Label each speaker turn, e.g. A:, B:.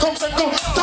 A: Come, come, come.